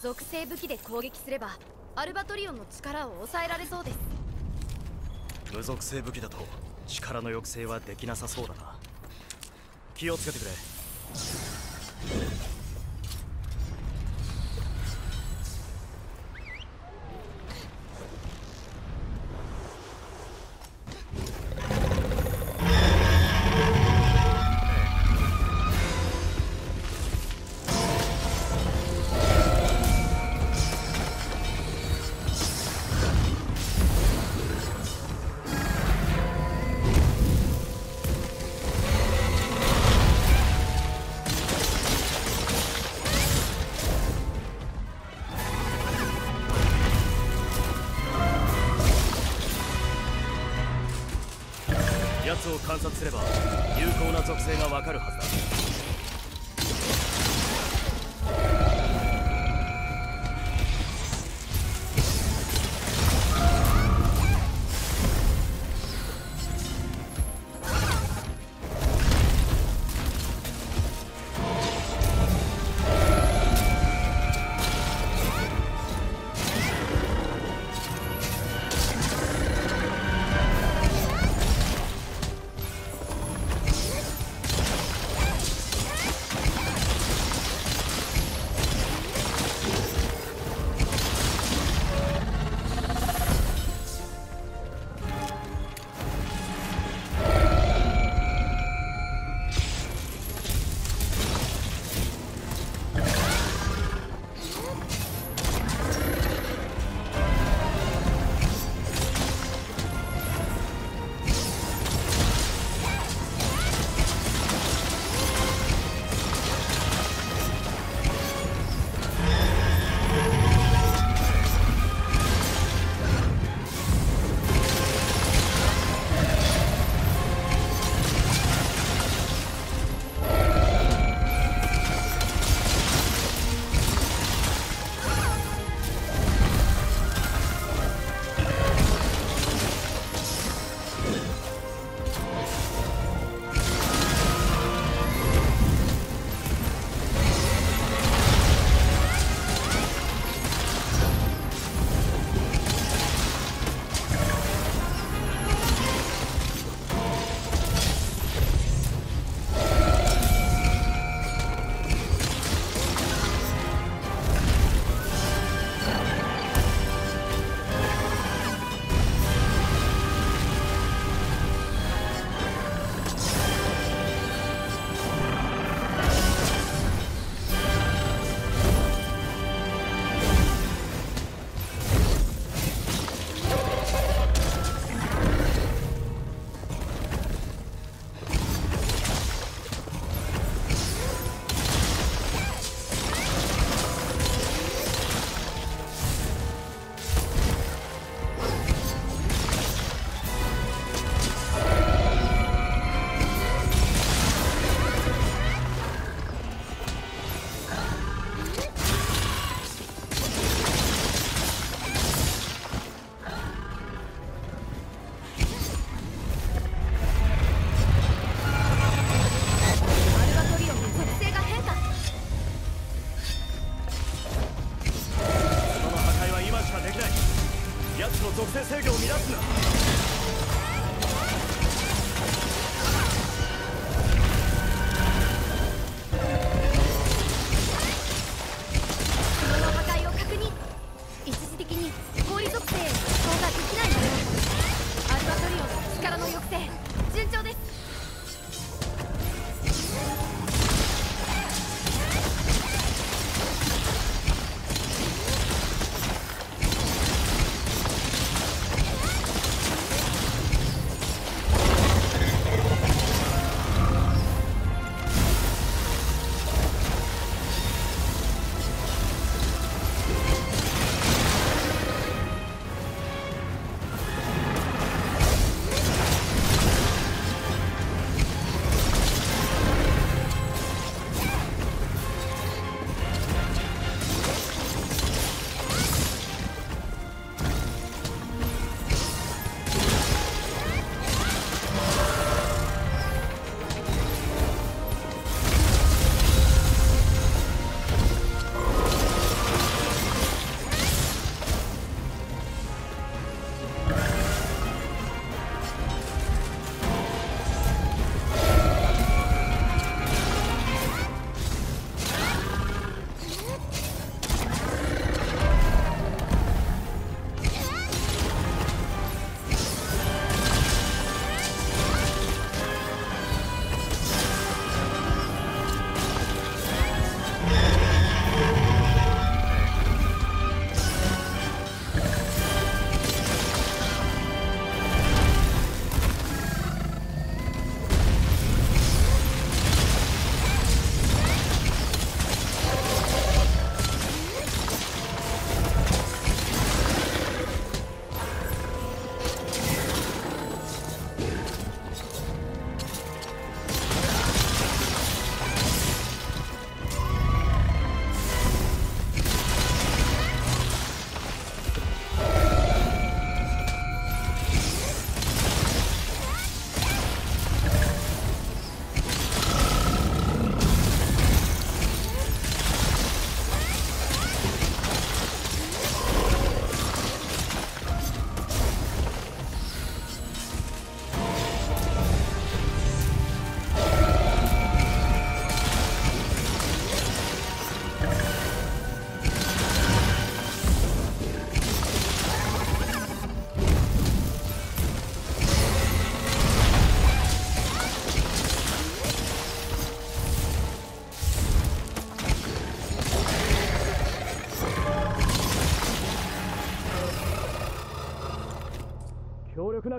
属性武器で攻撃すればアルバトリオンの力を抑えられそうです。無属性武器だと力の抑制はできなさそうだな。気をつけてくれ。観察すれば有効な属性がわかるはずだ。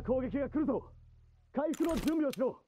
攻撃が来るぞ。回復の準備をしろ。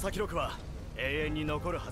査記録は永遠に残るは